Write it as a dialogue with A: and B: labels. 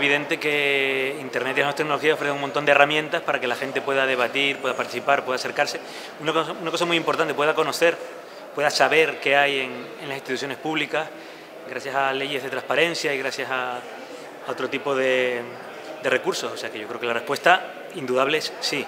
A: evidente que Internet y las nuevas tecnologías ofrecen un montón de herramientas para que la gente pueda debatir, pueda participar, pueda acercarse. Una cosa, una cosa muy importante, pueda conocer, pueda saber qué hay en, en, las instituciones públicas, gracias a leyes de transparencia y gracias a, a otro tipo de, de recursos. O sea que yo creo que la respuesta indudable es sí.